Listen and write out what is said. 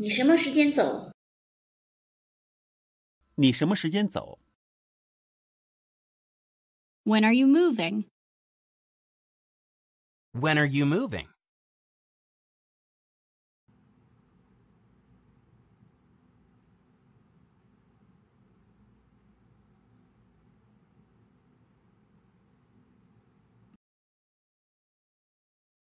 你什么时间走？你什么时间走？When are you moving? When are you moving?